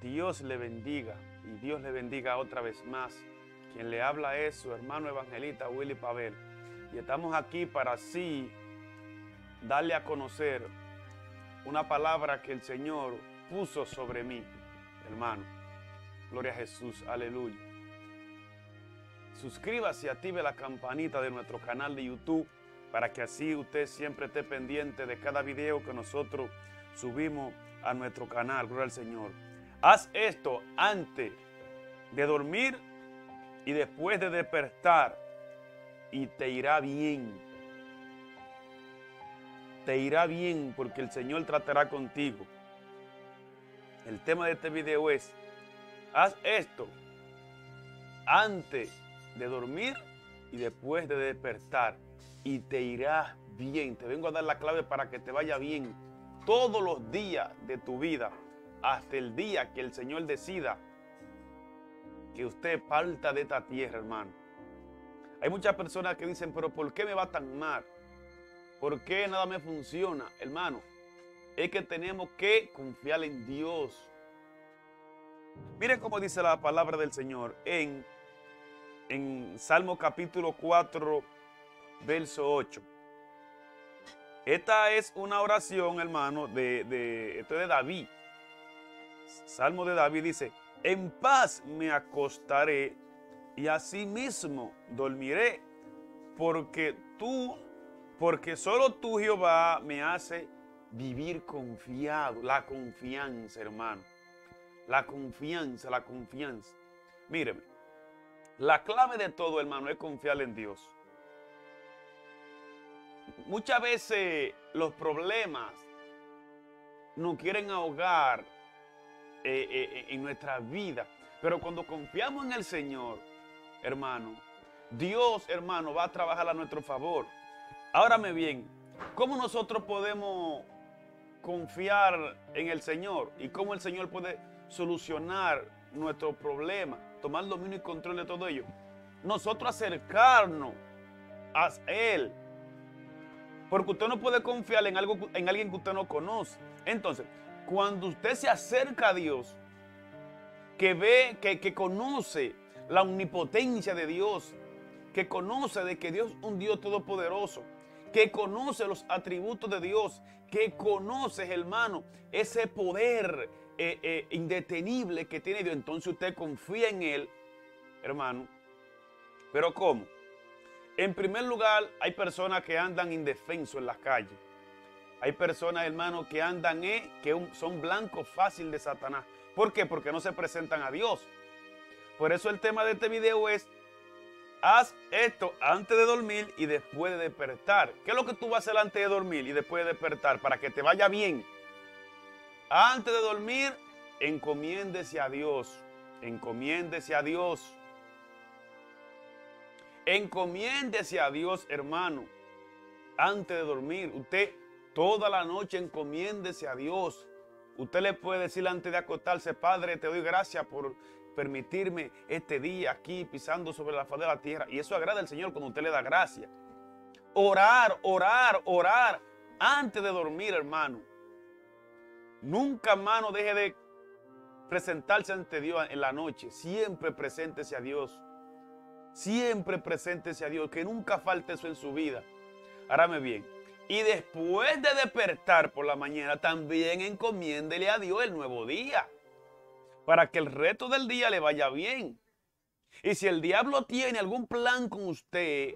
Dios le bendiga y Dios le bendiga otra vez más. Quien le habla es su hermano evangelista Willy Pavel. Y estamos aquí para así darle a conocer una palabra que el Señor puso sobre mí, hermano. Gloria a Jesús, aleluya. Suscríbase y active la campanita de nuestro canal de YouTube para que así usted siempre esté pendiente de cada video que nosotros subimos a nuestro canal. Gloria al Señor. Haz esto antes de dormir y después de despertar y te irá bien. Te irá bien porque el Señor tratará contigo. El tema de este video es, haz esto antes de dormir y después de despertar y te irá bien. Te vengo a dar la clave para que te vaya bien todos los días de tu vida hasta el día que el Señor decida que usted parta de esta tierra, hermano. Hay muchas personas que dicen, pero ¿por qué me va tan mal? ¿Por qué nada me funciona? Hermano, es que tenemos que confiar en Dios. Miren cómo dice la palabra del Señor en, en Salmo capítulo 4, verso 8. Esta es una oración, hermano, de, de, esto es de David. Salmo de David dice, en paz me acostaré y asimismo dormiré, porque tú, porque solo tú, Jehová, me hace vivir confiado. La confianza, hermano. La confianza, la confianza. Míreme, la clave de todo, hermano, es confiar en Dios. Muchas veces los problemas nos quieren ahogar eh, eh, en nuestra vida. Pero cuando confiamos en el Señor, hermano, Dios, hermano, va a trabajar a nuestro favor. Árame bien, ¿cómo nosotros podemos confiar en el Señor y cómo el Señor puede solucionar nuestro problema, tomar dominio y control de todo ello? Nosotros acercarnos a Él. Porque usted no puede confiar en, algo, en alguien que usted no conoce. Entonces, cuando usted se acerca a Dios, que ve, que, que conoce la omnipotencia de Dios, que conoce de que Dios es un Dios todopoderoso, que conoce los atributos de Dios, que conoce, hermano, ese poder eh, eh, indetenible que tiene Dios. Entonces usted confía en Él, hermano. Pero ¿cómo? En primer lugar, hay personas que andan indefensos en las calles. Hay personas, hermanos, que andan, eh, que son blancos fácil de Satanás. ¿Por qué? Porque no se presentan a Dios. Por eso el tema de este video es, haz esto antes de dormir y después de despertar. ¿Qué es lo que tú vas a hacer antes de dormir y después de despertar? Para que te vaya bien. Antes de dormir, encomiéndese a Dios. Encomiéndese a Dios. Encomiéndese a Dios, hermano. Antes de dormir, usted toda la noche encomiéndese a Dios. Usted le puede decir antes de acostarse, Padre, te doy gracias por permitirme este día aquí pisando sobre la faz de la tierra. Y eso agrada al Señor cuando usted le da gracias. Orar, orar, orar antes de dormir, hermano. Nunca, hermano, deje de presentarse ante Dios en la noche. Siempre preséntese a Dios. Siempre preséntese a Dios. Que nunca falte eso en su vida. Hágame bien. Y después de despertar por la mañana, también encomiéndele a Dios el nuevo día. Para que el resto del día le vaya bien. Y si el diablo tiene algún plan con usted,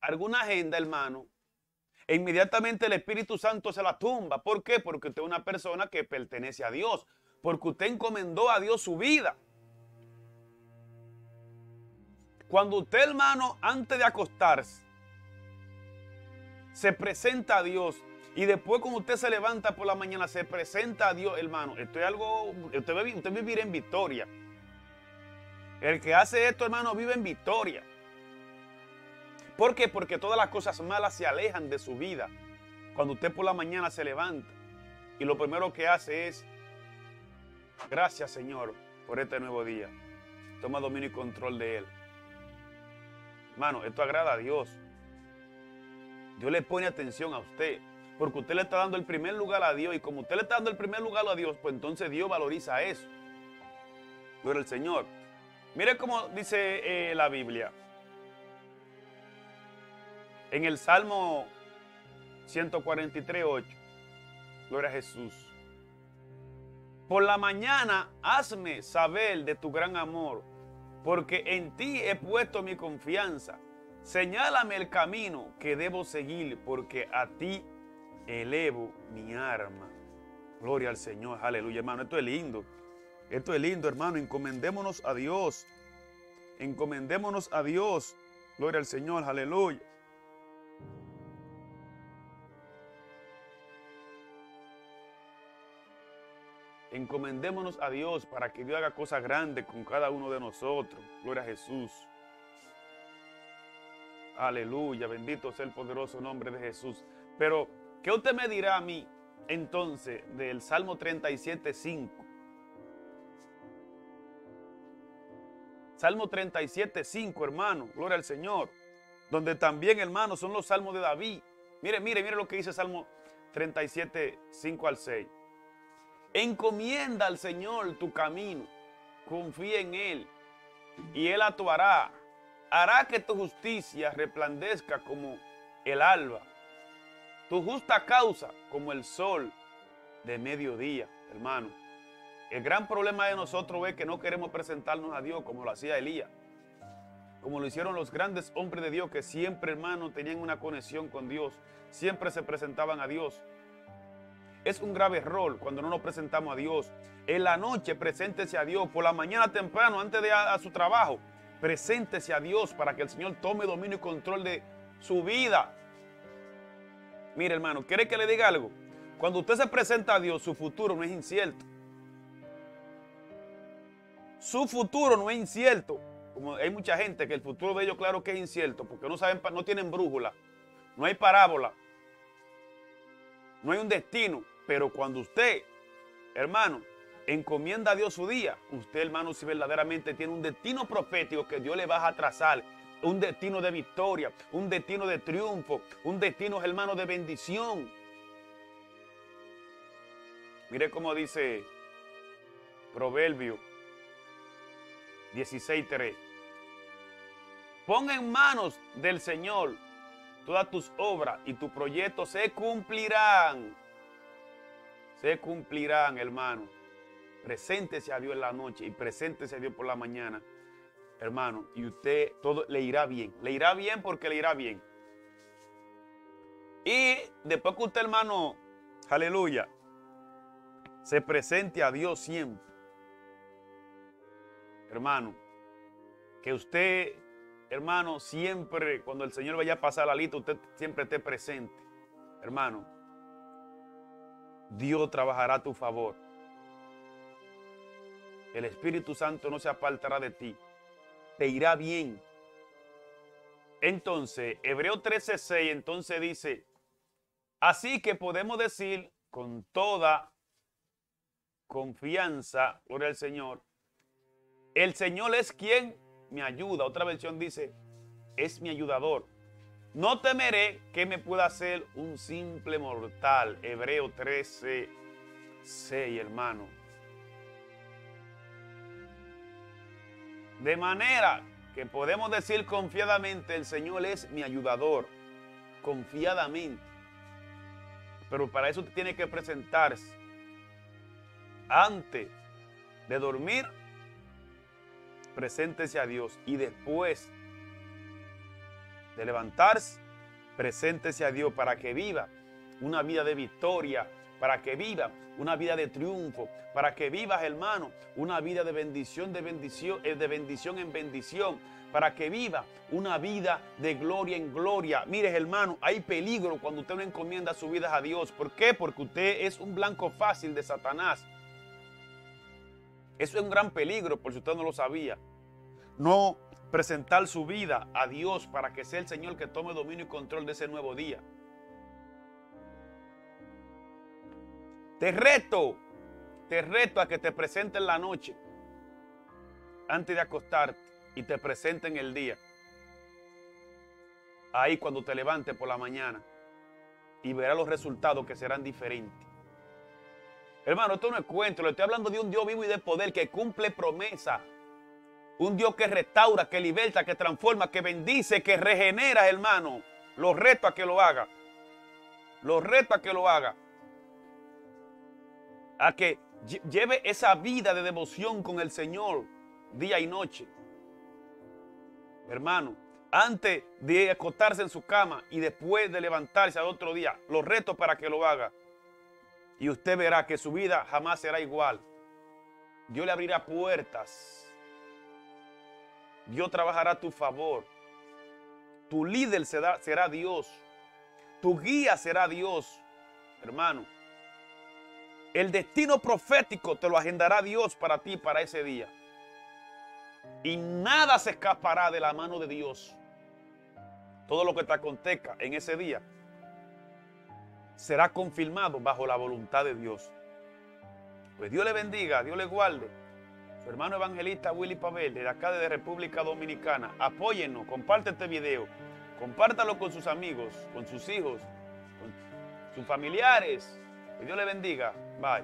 alguna agenda, hermano, inmediatamente el Espíritu Santo se la tumba. ¿Por qué? Porque usted es una persona que pertenece a Dios. Porque usted encomendó a Dios su vida. Cuando usted, hermano, antes de acostarse, se presenta a Dios y después cuando usted se levanta por la mañana se presenta a Dios, hermano. Esto es algo, usted, usted vivirá en victoria. El que hace esto, hermano, vive en victoria. ¿Por qué? Porque todas las cosas malas se alejan de su vida. Cuando usted por la mañana se levanta y lo primero que hace es, gracias Señor por este nuevo día. Toma dominio y control de él. Hermano, esto agrada a Dios. Dios le pone atención a usted. Porque usted le está dando el primer lugar a Dios. Y como usted le está dando el primer lugar a Dios, pues entonces Dios valoriza eso. Gloria al Señor. Mire cómo dice eh, la Biblia. En el Salmo 143, 8. Gloria a Jesús. Por la mañana hazme saber de tu gran amor, porque en ti he puesto mi confianza. Señálame el camino que debo seguir, porque a ti elevo mi arma. Gloria al Señor, aleluya, hermano. Esto es lindo. Esto es lindo, hermano. Encomendémonos a Dios. Encomendémonos a Dios. Gloria al Señor, aleluya. Encomendémonos a Dios para que Dios haga cosas grandes con cada uno de nosotros. Gloria a Jesús. Aleluya, bendito sea el poderoso nombre de Jesús. Pero, ¿qué usted me dirá a mí entonces del Salmo 37, 5? Salmo 37, 5, hermano. Gloria al Señor. Donde también, hermano, son los salmos de David. Mire, mire, mire lo que dice Salmo 37, 5 al 6. Encomienda al Señor tu camino, confía en Él y Él actuará. Hará que tu justicia resplandezca como el alba, tu justa causa como el sol de mediodía, hermano. El gran problema de nosotros es que no queremos presentarnos a Dios como lo hacía Elías, como lo hicieron los grandes hombres de Dios que siempre, hermano, tenían una conexión con Dios, siempre se presentaban a Dios. Es un grave error cuando no nos presentamos a Dios. En la noche, preséntese a Dios. Por la mañana temprano, antes de a, a su trabajo, preséntese a Dios para que el Señor tome dominio y control de su vida. Mire, hermano, ¿quiere que le diga algo? Cuando usted se presenta a Dios, su futuro no es incierto. Su futuro no es incierto. Como hay mucha gente que el futuro de ellos, claro que es incierto, porque no saben, no tienen brújula, no hay parábola, no hay un destino. Pero cuando usted, hermano, encomienda a Dios su día, usted, hermano, si verdaderamente tiene un destino profético que Dios le va a trazar, un destino de victoria, un destino de triunfo, un destino, hermano, de bendición. Mire cómo dice Proverbio 16:3. Pon en manos del Señor todas tus obras y tus proyectos se cumplirán se cumplirán, hermano. Preséntese a Dios en la noche y preséntese a Dios por la mañana, hermano. Y usted todo le irá bien. Le irá bien porque le irá bien. Y después que usted, hermano, aleluya, se presente a Dios siempre. Hermano, que usted, hermano, siempre, cuando el Señor vaya a pasar la lista, usted siempre esté presente. Hermano, Dios trabajará a tu favor. El Espíritu Santo no se apartará de ti. Te irá bien. Entonces, Hebreo 13:6 entonces dice, así que podemos decir con toda confianza, gloria al Señor, el Señor es quien me ayuda. Otra versión dice, es mi ayudador. No temeré que me pueda hacer un simple mortal. Hebreo 13, 6, hermano. De manera que podemos decir confiadamente, el Señor es mi ayudador. Confiadamente. Pero para eso tiene que presentarse. Antes de dormir, preséntese a Dios. Y después de levantarse, preséntese a Dios para que viva una vida de victoria, para que viva una vida de triunfo, para que vivas, hermano, una vida de bendición, de bendición, eh, de bendición en bendición, para que viva una vida de gloria en gloria. Mire, hermano, hay peligro cuando usted no encomienda su vida a Dios. ¿Por qué? Porque usted es un blanco fácil de Satanás. Eso es un gran peligro, por si usted no lo sabía. No presentar su vida a Dios para que sea el Señor que tome dominio y control de ese nuevo día. Te reto, te reto a que te presente en la noche, antes de acostarte, y te presente en el día. Ahí cuando te levantes por la mañana y verás los resultados que serán diferentes. Hermano, esto no es cuento, le estoy hablando de un Dios vivo y de poder que cumple promesa. Un Dios que restaura, que liberta, que transforma, que bendice, que regenera, hermano. Los reto a que lo haga. Los reto a que lo haga. A que lleve esa vida de devoción con el Señor día y noche. Hermano, antes de acostarse en su cama y después de levantarse al otro día, los reto para que lo haga. Y usted verá que su vida jamás será igual. Dios le abrirá puertas. Dios trabajará a tu favor. Tu líder será Dios. Tu guía será Dios, hermano. El destino profético te lo agendará Dios para ti, para ese día. Y nada se escapará de la mano de Dios. Todo lo que te acontezca en ese día será confirmado bajo la voluntad de Dios. Pues Dios le bendiga, Dios le guarde. Su hermano evangelista Willy Pavel, de acá de República Dominicana. Apóyennos, comparte este video. Compártalo con sus amigos, con sus hijos, con sus familiares. Que Dios le bendiga. Bye.